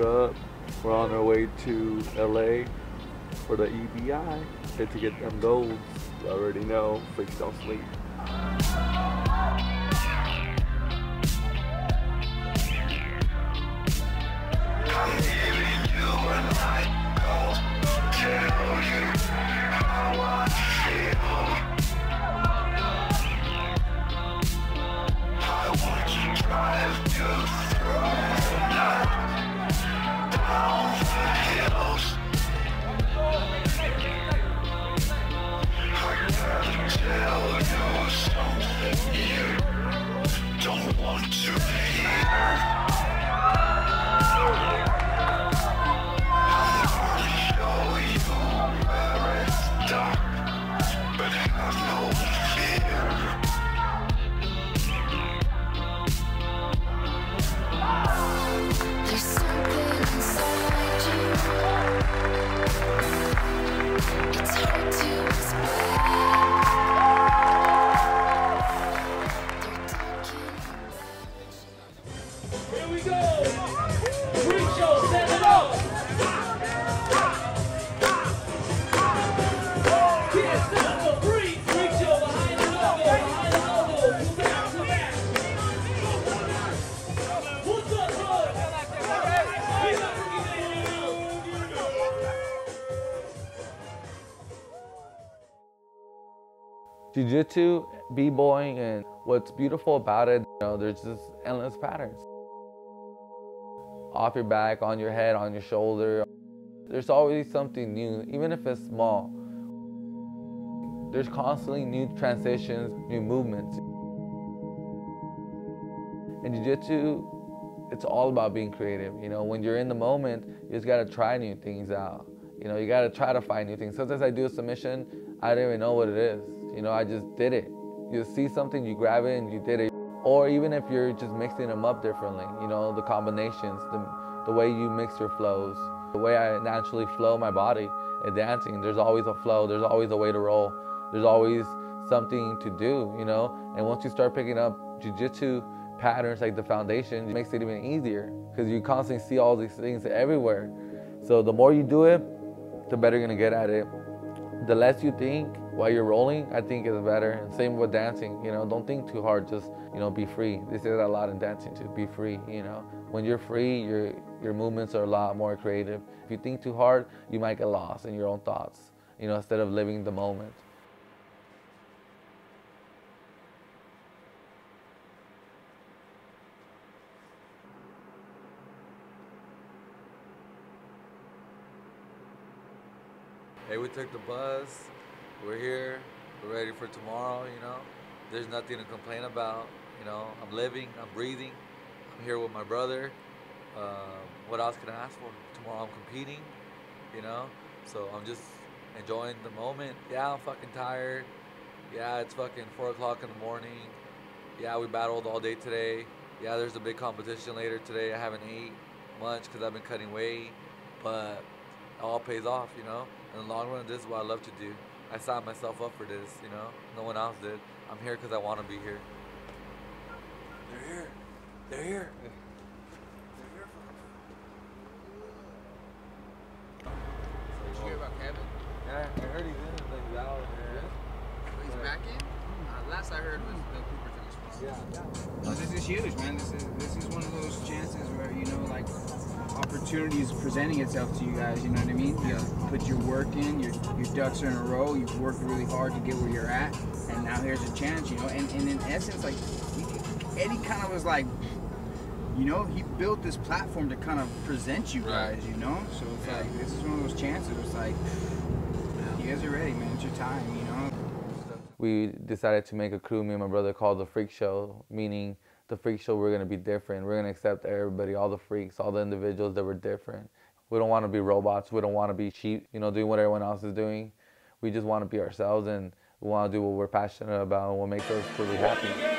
Up? We're on our way to LA for the EBI. Hit to get them golds. You already know, freaks don't sleep. Don't Jiu-jitsu, b-boying, and what's beautiful about it, you know, there's just endless patterns. Off your back, on your head, on your shoulder. There's always something new, even if it's small. There's constantly new transitions, new movements. In Jiu-Jitsu, it's all about being creative. You know, when you're in the moment, you just gotta try new things out. You know, you gotta try to find new things. Sometimes I do a submission, I don't even know what it is. You know, I just did it. You see something, you grab it, and you did it. Or even if you're just mixing them up differently, you know, the combinations, the, the way you mix your flows, the way I naturally flow my body in dancing. There's always a flow, there's always a way to roll, there's always something to do, you know. And once you start picking up jujitsu patterns like the foundation, it makes it even easier because you constantly see all these things everywhere. So the more you do it, the better you're gonna get at it. The less you think while you're rolling, I think is better. And same with dancing, you know, don't think too hard, just, you know, be free. They say that a lot in dancing too, be free, you know. When you're free, your, your movements are a lot more creative. If you think too hard, you might get lost in your own thoughts, you know, instead of living the moment. Hey, we took the bus. We're here. We're ready for tomorrow, you know. There's nothing to complain about. You know, I'm living, I'm breathing. I'm here with my brother. Um, what else can I ask for? Tomorrow I'm competing, you know. So I'm just enjoying the moment. Yeah, I'm fucking tired. Yeah, it's fucking 4 o'clock in the morning. Yeah, we battled all day today. Yeah, there's a big competition later today. I haven't ate much because I've been cutting weight. But it all pays off, you know. In the long run, this is what I love to do. I signed myself up for this, you know. No one else did. I'm here because I want to be here. They're here. They're here. They're here for me. Did you hear about Kevin? Yeah, I heard he's in. Like, he's out there. He's back in? Uh, last I heard was Bill Cooper took his place. Yeah, yeah. No, this is huge, man. This is this is one of those chances where you know, like, opportunities presenting itself to you guys. You know what I mean? You put your work in, your your ducks are in a row. You've worked really hard to get where you're at, and now here's a chance. You know, and, and in essence, like, Eddie kind of was like. You know, he built this platform to kind of present you guys, you know? So it's like, this is one of those chances. It's like, you guys are ready, man. It's your time, you know? we decided to make a crew, me and my brother, called the Freak Show, meaning the Freak Show, we're gonna be different. We're gonna accept everybody, all the freaks, all the individuals that were different. We don't wanna be robots. We don't wanna be cheap, you know, doing what everyone else is doing. We just wanna be ourselves and we wanna do what we're passionate about and what makes us truly happy.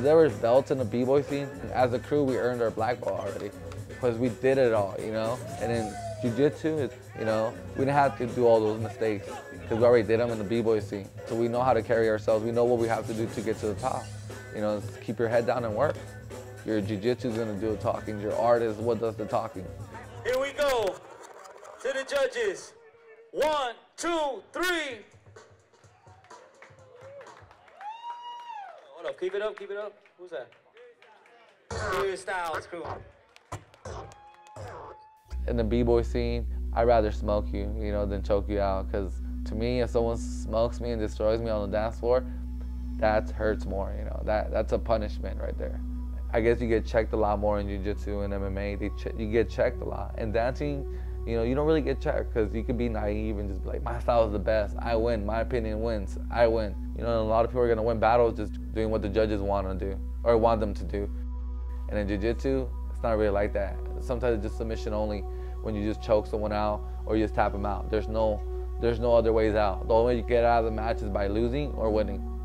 There was belts in the b-boy scene. As a crew, we earned our black belt already because we did it all, you know. And in jiu-jitsu, you know, we didn't have to do all those mistakes because we already did them in the b-boy scene. So we know how to carry ourselves. We know what we have to do to get to the top. You know, keep your head down and work. Your jiu-jitsu is gonna do the talking. Your art is what does the talking. Here we go. To the judges. One, two, three. Keep it up. Keep it up. Who's that? Good Styles crew. in the b-boy scene, I'd rather smoke you, you know, than choke you out. Because to me, if someone smokes me and destroys me on the dance floor, that hurts more. You know, that that's a punishment right there. I guess you get checked a lot more in jiu-jitsu and MMA. They you get checked a lot. And dancing, you know, you don't really get checked because you could be naive and just be like, my style is the best. I win. My opinion wins. I win. You know, a lot of people are gonna win battles just doing what the judges want to do or want them to do. And in jiu-jitsu, it's not really like that. Sometimes it's just submission only when you just choke someone out or you just tap them out. There's no, there's no other ways out. The only way you get out of the match is by losing or winning.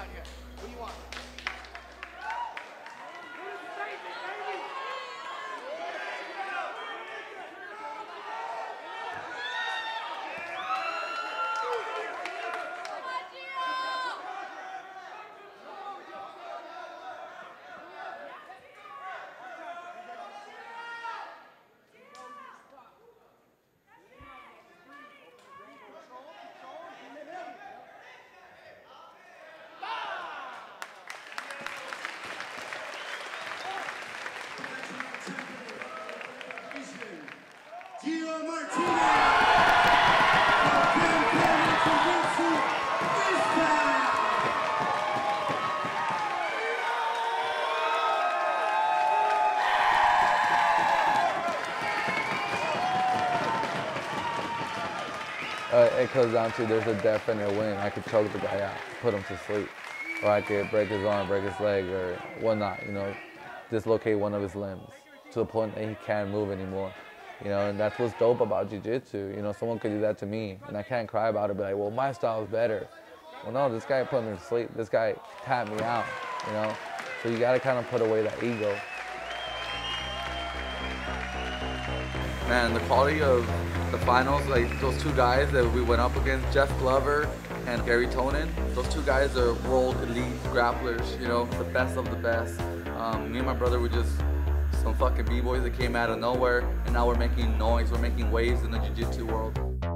Right here. Who do you want? Geo Martinez. Uh, it comes down to there's a definite win. I could choke the guy out, put him to sleep, or I could break his arm, break his leg, or whatnot. You know, dislocate one of his limbs to the point that he can't move anymore. You know, and that's what's dope about jiu-jitsu. You know, someone could do that to me, and I can't cry about it. Be like, well, my style is better. Well, no, this guy put me to sleep. This guy tapped me out. You know, so you got to kind of put away that ego. Man, the quality of the finals, like those two guys that we went up against, Jeff Glover and Garry Tonon, those two guys are world elite grapplers, you know, the best of the best. Um, me and my brother were just some fucking b-boys that came out of nowhere, and now we're making noise, we're making waves in the jiu-jitsu world.